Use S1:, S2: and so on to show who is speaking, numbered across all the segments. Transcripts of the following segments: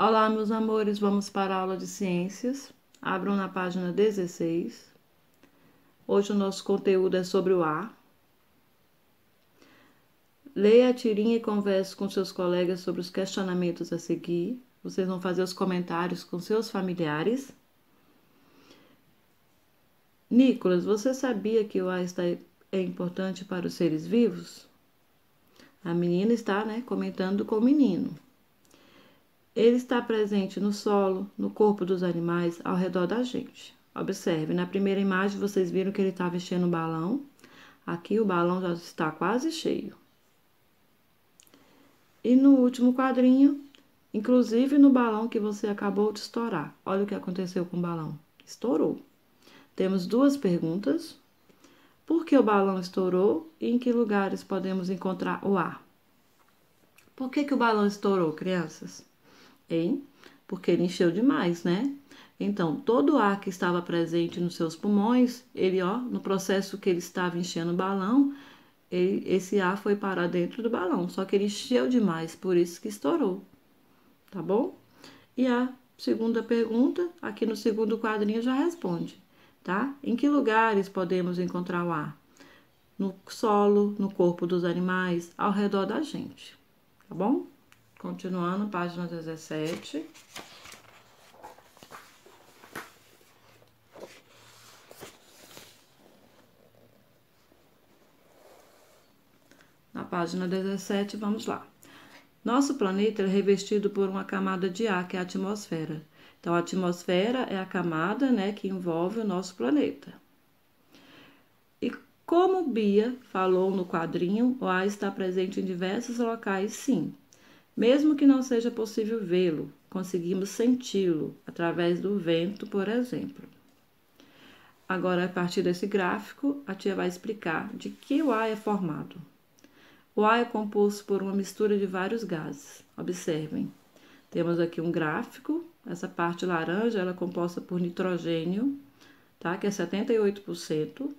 S1: Olá, meus amores, vamos para a aula de ciências. Abram na página 16. Hoje o nosso conteúdo é sobre o ar. Leia a tirinha e converse com seus colegas sobre os questionamentos a seguir. Vocês vão fazer os comentários com seus familiares. Nicolas, você sabia que o ar está, é importante para os seres vivos? A menina está né, comentando com o menino. Ele está presente no solo, no corpo dos animais, ao redor da gente. Observe, na primeira imagem vocês viram que ele estava enchendo um balão. Aqui o balão já está quase cheio. E no último quadrinho, inclusive no balão que você acabou de estourar. Olha o que aconteceu com o balão. Estourou. Temos duas perguntas. Por que o balão estourou e em que lugares podemos encontrar o ar? Por que, que o balão estourou, crianças? Hein? Porque ele encheu demais, né? Então, todo o ar que estava presente nos seus pulmões, ele, ó, no processo que ele estava enchendo o balão, ele, esse ar foi parar dentro do balão. Só que ele encheu demais, por isso que estourou. Tá bom? E a segunda pergunta, aqui no segundo quadrinho já responde, tá? Em que lugares podemos encontrar o ar? No solo, no corpo dos animais, ao redor da gente, tá bom? Continuando, página 17. Na página 17, vamos lá. Nosso planeta é revestido por uma camada de ar, que é a atmosfera. Então, a atmosfera é a camada né, que envolve o nosso planeta. E como Bia falou no quadrinho, o ar está presente em diversos locais, sim. Mesmo que não seja possível vê-lo, conseguimos senti-lo através do vento, por exemplo. Agora, a partir desse gráfico, a tia vai explicar de que o ar é formado. O ar é composto por uma mistura de vários gases. Observem. Temos aqui um gráfico. Essa parte laranja ela é composta por nitrogênio, tá? que é 78%.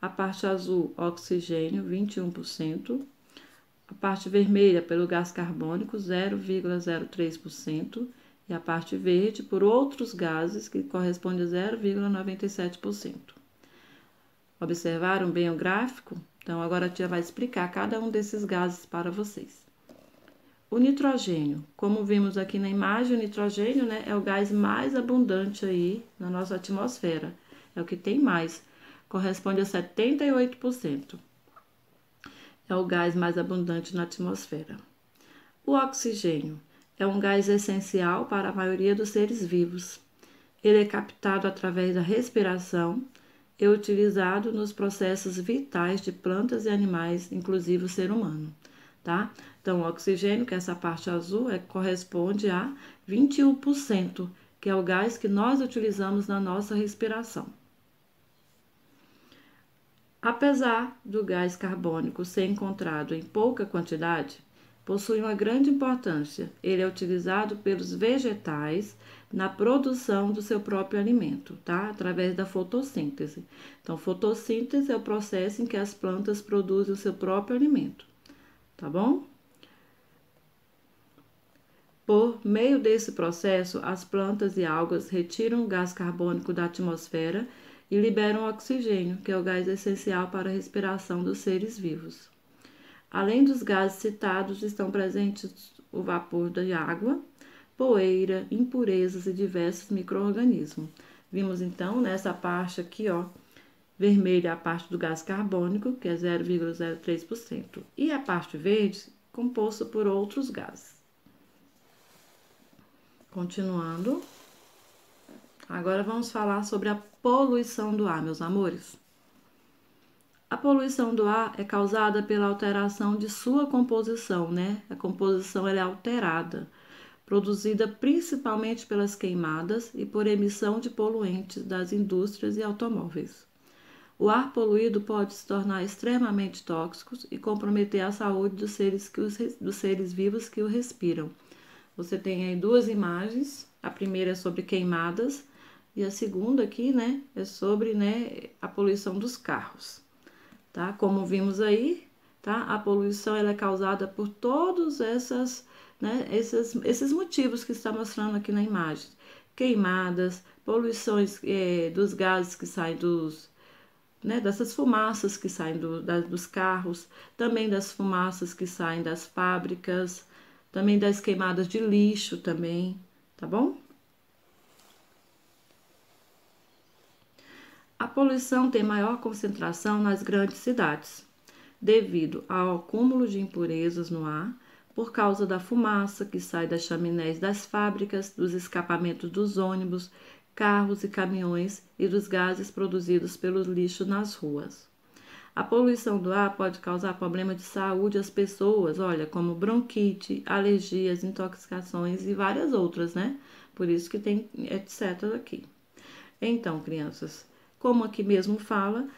S1: A parte azul, oxigênio, 21%. A parte vermelha pelo gás carbônico, 0,03%, e a parte verde por outros gases, que corresponde a 0,97%. Observaram bem o gráfico? Então, agora a tia vai explicar cada um desses gases para vocês. O nitrogênio, como vimos aqui na imagem, o nitrogênio né, é o gás mais abundante aí na nossa atmosfera. É o que tem mais, corresponde a 78% é o gás mais abundante na atmosfera. O oxigênio é um gás essencial para a maioria dos seres vivos. Ele é captado através da respiração e utilizado nos processos vitais de plantas e animais, inclusive o ser humano, tá? Então, o oxigênio, que é essa parte azul, é, corresponde a 21%, que é o gás que nós utilizamos na nossa respiração. Apesar do gás carbônico ser encontrado em pouca quantidade, possui uma grande importância. Ele é utilizado pelos vegetais na produção do seu próprio alimento, tá? Através da fotossíntese. Então, fotossíntese é o processo em que as plantas produzem o seu próprio alimento, tá bom? Por meio desse processo, as plantas e algas retiram o gás carbônico da atmosfera e liberam oxigênio, que é o gás essencial para a respiração dos seres vivos. Além dos gases citados, estão presentes o vapor da água, poeira, impurezas e diversos micro-organismos. Vimos então nessa parte aqui, ó, vermelha a parte do gás carbônico, que é 0,03%, e a parte verde, composta por outros gases. Continuando. Agora vamos falar sobre a poluição do ar, meus amores. A poluição do ar é causada pela alteração de sua composição, né? A composição é alterada, produzida principalmente pelas queimadas e por emissão de poluentes das indústrias e automóveis. O ar poluído pode se tornar extremamente tóxico e comprometer a saúde dos seres, que os, dos seres vivos que o respiram. Você tem aí duas imagens. A primeira é sobre queimadas e a segunda aqui, né, é sobre, né, a poluição dos carros, tá? Como vimos aí, tá? A poluição ela é causada por todos essas, né, esses, esses motivos que está mostrando aqui na imagem. Queimadas, poluições é, dos gases que saem dos, né, dessas fumaças que saem do, da, dos carros, também das fumaças que saem das fábricas, também das queimadas de lixo também, tá bom? A poluição tem maior concentração nas grandes cidades, devido ao acúmulo de impurezas no ar, por causa da fumaça que sai das chaminés das fábricas, dos escapamentos dos ônibus, carros e caminhões e dos gases produzidos pelo lixo nas ruas. A poluição do ar pode causar problemas de saúde às pessoas, olha, como bronquite, alergias, intoxicações e várias outras, né? Por isso que tem etc aqui. Então, crianças, como aqui mesmo fala,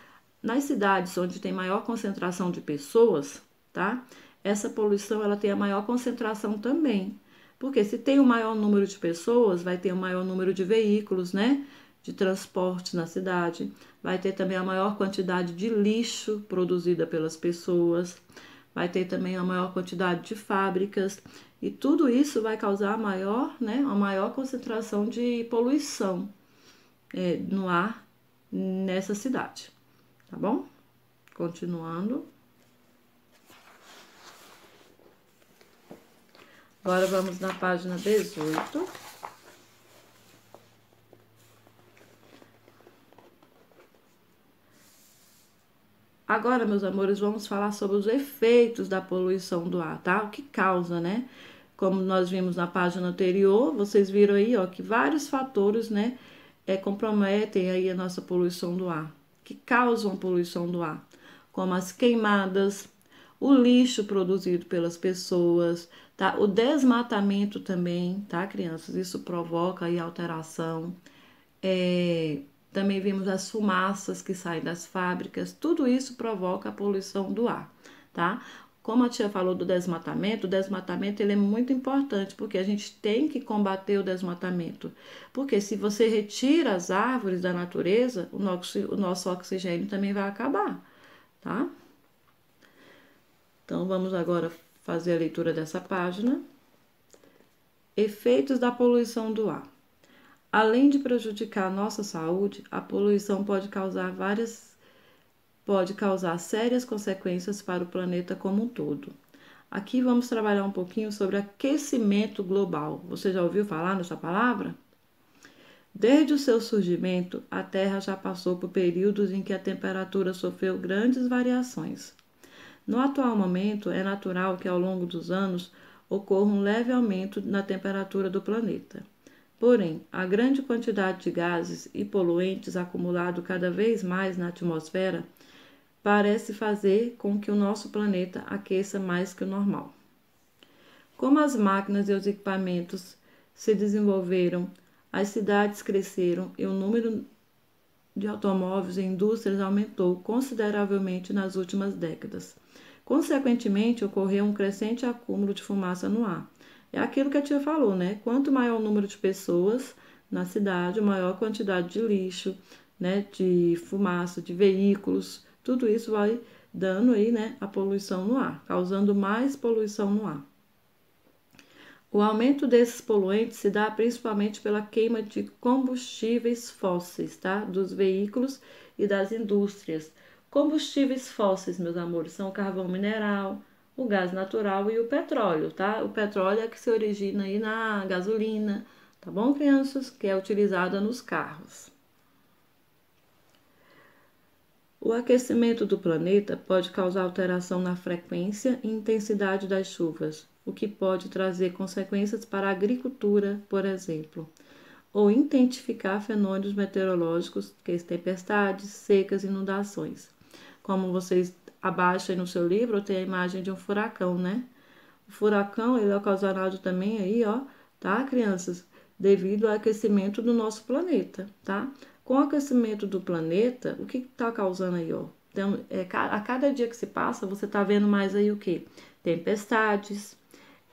S1: nas cidades onde tem maior concentração de pessoas, tá? Essa poluição ela tem a maior concentração também. Porque se tem o um maior número de pessoas, vai ter o um maior número de veículos, né? De transporte na cidade. Vai ter também a maior quantidade de lixo produzida pelas pessoas. Vai ter também a maior quantidade de fábricas. E tudo isso vai causar maior, né, a maior concentração de poluição é, no ar nessa cidade. Tá bom? Continuando. Agora vamos na página 18. Agora, meus amores, vamos falar sobre os efeitos da poluição do ar, tá? O que causa, né? Como nós vimos na página anterior, vocês viram aí, ó, que vários fatores, né, é, comprometem aí a nossa poluição do ar, que causam poluição do ar, como as queimadas, o lixo produzido pelas pessoas, tá? O desmatamento também, tá, crianças? Isso provoca aí alteração. É, também vimos as fumaças que saem das fábricas, tudo isso provoca a poluição do ar, tá? Como a tia falou do desmatamento, o desmatamento ele é muito importante, porque a gente tem que combater o desmatamento. Porque se você retira as árvores da natureza, o nosso, o nosso oxigênio também vai acabar, tá? Então, vamos agora fazer a leitura dessa página. Efeitos da poluição do ar. Além de prejudicar a nossa saúde, a poluição pode causar várias pode causar sérias consequências para o planeta como um todo. Aqui vamos trabalhar um pouquinho sobre aquecimento global. Você já ouviu falar nessa palavra? Desde o seu surgimento, a Terra já passou por períodos em que a temperatura sofreu grandes variações. No atual momento, é natural que ao longo dos anos ocorra um leve aumento na temperatura do planeta. Porém, a grande quantidade de gases e poluentes acumulado cada vez mais na atmosfera parece fazer com que o nosso planeta aqueça mais que o normal. Como as máquinas e os equipamentos se desenvolveram, as cidades cresceram e o número de automóveis e indústrias aumentou consideravelmente nas últimas décadas. Consequentemente, ocorreu um crescente acúmulo de fumaça no ar. É aquilo que a tia falou, né? Quanto maior o número de pessoas na cidade, maior a quantidade de lixo, né? De fumaça, de veículos, tudo isso vai dando aí, né? A poluição no ar, causando mais poluição no ar. O aumento desses poluentes se dá principalmente pela queima de combustíveis fósseis, tá? Dos veículos e das indústrias, Combustíveis fósseis, meus amores, são o carvão mineral, o gás natural e o petróleo, tá? O petróleo é que se origina aí na gasolina, tá bom, crianças? Que é utilizada nos carros. O aquecimento do planeta pode causar alteração na frequência e intensidade das chuvas, o que pode trazer consequências para a agricultura, por exemplo, ou intensificar fenômenos meteorológicos, que tempestades, secas, inundações. Como vocês abaixo aí no seu livro, tem a imagem de um furacão, né? O furacão, ele é ocasionado também aí, ó, tá, crianças? Devido ao aquecimento do nosso planeta, tá? Com o aquecimento do planeta, o que está causando aí, ó? Então, é, a cada dia que se passa, você tá vendo mais aí o que? Tempestades,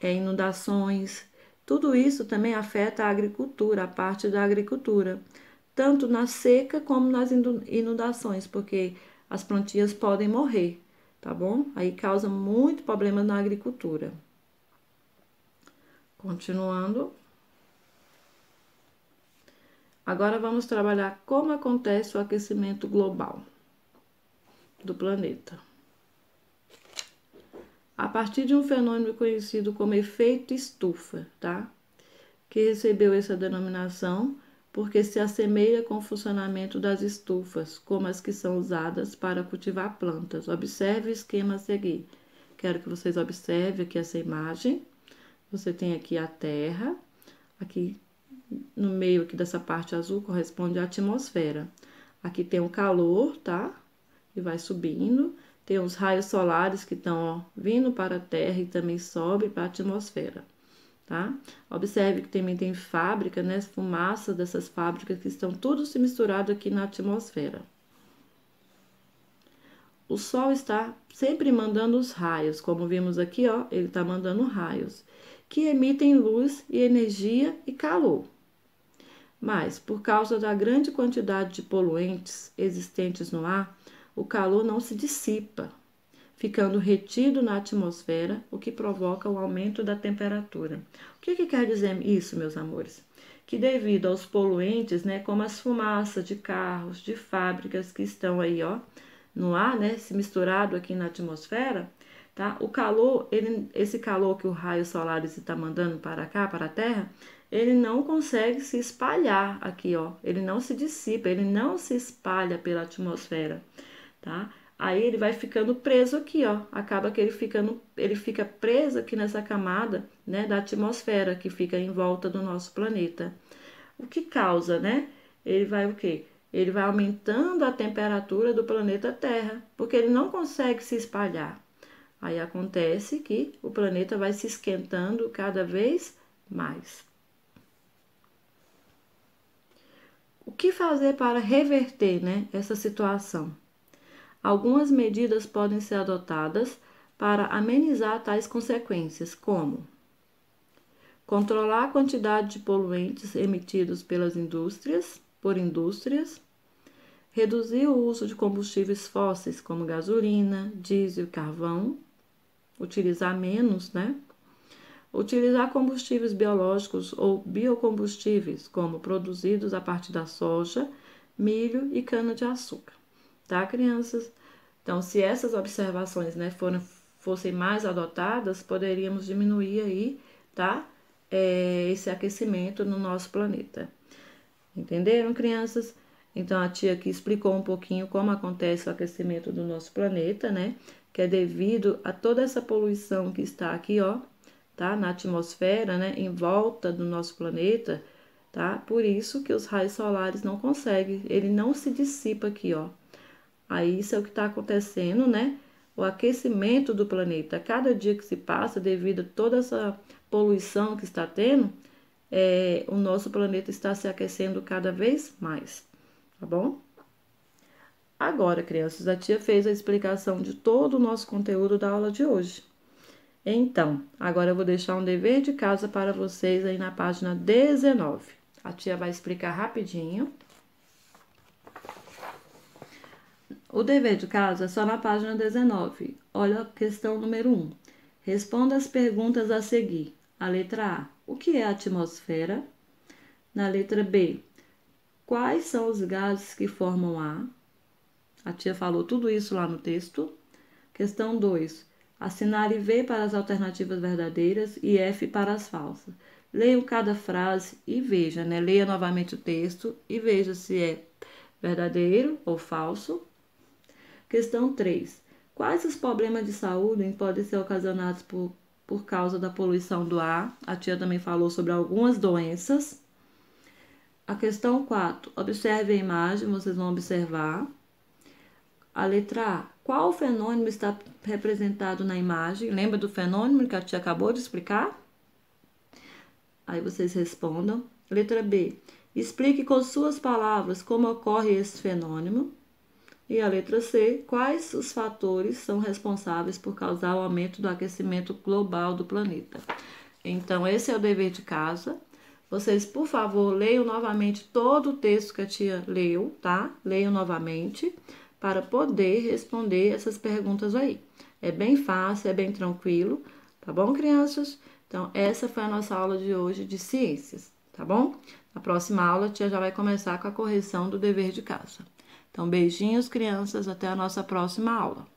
S1: é, inundações. Tudo isso também afeta a agricultura, a parte da agricultura, tanto na seca como nas inundações, porque as plantinhas podem morrer, tá bom? Aí causa muito problema na agricultura. Continuando. Agora vamos trabalhar como acontece o aquecimento global do planeta. A partir de um fenômeno conhecido como efeito estufa, tá? Que recebeu essa denominação porque se assemelha com o funcionamento das estufas, como as que são usadas para cultivar plantas. Observe o esquema a seguir. Quero que vocês observem aqui essa imagem. Você tem aqui a Terra, aqui no meio aqui dessa parte azul corresponde à atmosfera. Aqui tem o calor, tá? E vai subindo. Tem os raios solares que estão vindo para a Terra e também sobe para a atmosfera, tá? Observe que também tem fábrica, né? Fumaça dessas fábricas que estão tudo se misturado aqui na atmosfera. O Sol está sempre mandando os raios, como vimos aqui, ó, ele está mandando raios, que emitem luz e energia e calor. Mas, por causa da grande quantidade de poluentes existentes no ar, o calor não se dissipa, ficando retido na atmosfera, o que provoca o aumento da temperatura. O que, que quer dizer isso, meus amores? Que devido aos poluentes, né, como as fumaças de carros, de fábricas que estão aí, ó, no ar, né, se misturado aqui na atmosfera, tá? O calor, ele, esse calor que o raio solar está mandando para cá, para a Terra, ele não consegue se espalhar aqui, ó. Ele não se dissipa, ele não se espalha pela atmosfera, tá? Aí ele vai ficando preso aqui, ó. Acaba que ele ficando, ele fica preso aqui nessa camada, né, da atmosfera que fica em volta do nosso planeta. O que causa, né? Ele vai o quê? Ele vai aumentando a temperatura do planeta Terra, porque ele não consegue se espalhar. Aí acontece que o planeta vai se esquentando cada vez mais. Que fazer para reverter né, essa situação? Algumas medidas podem ser adotadas para amenizar tais consequências, como controlar a quantidade de poluentes emitidos pelas indústrias, por indústrias, reduzir o uso de combustíveis fósseis como gasolina, diesel carvão, utilizar menos, né? Utilizar combustíveis biológicos ou biocombustíveis, como produzidos a partir da soja, milho e cana-de-açúcar. Tá, crianças? Então, se essas observações né, foram, fossem mais adotadas, poderíamos diminuir aí, tá? É, esse aquecimento no nosso planeta. Entenderam, crianças? Então, a tia aqui explicou um pouquinho como acontece o aquecimento do nosso planeta, né? Que é devido a toda essa poluição que está aqui, ó, tá? Na atmosfera, né? Em volta do nosso planeta, tá? Por isso que os raios solares não conseguem, ele não se dissipa aqui, ó. Aí isso é o que está acontecendo, né? O aquecimento do planeta. Cada dia que se passa, devido a toda essa poluição que está tendo, é, o nosso planeta está se aquecendo cada vez mais, tá bom? Agora, crianças, a tia fez a explicação de todo o nosso conteúdo da aula de hoje. Então, agora eu vou deixar um dever de casa para vocês aí na página 19. A tia vai explicar rapidinho. O dever de casa é só na página 19. Olha a questão número 1. Responda as perguntas a seguir. A letra A. O que é a atmosfera? Na letra B. Quais são os gases que formam ar? A tia falou tudo isso lá no texto. Questão 2. Assinale V para as alternativas verdadeiras e F para as falsas. Leia cada frase e veja, né? Leia novamente o texto e veja se é verdadeiro ou falso. Questão 3. Quais os problemas de saúde podem ser ocasionados por, por causa da poluição do ar? A tia também falou sobre algumas doenças. A questão 4. Observe a imagem, vocês vão observar. A letra A. Qual fenômeno está representado na imagem? Lembra do fenômeno que a tia acabou de explicar? Aí vocês respondam. Letra B. Explique com suas palavras como ocorre esse fenômeno. E a letra C. Quais os fatores são responsáveis por causar o aumento do aquecimento global do planeta? Então, esse é o dever de casa. Vocês, por favor, leiam novamente todo o texto que a tia leu, tá? Leiam novamente para poder responder essas perguntas aí. É bem fácil, é bem tranquilo, tá bom, crianças? Então, essa foi a nossa aula de hoje de ciências, tá bom? Na próxima aula, a tia já vai começar com a correção do dever de casa. Então, beijinhos, crianças, até a nossa próxima aula.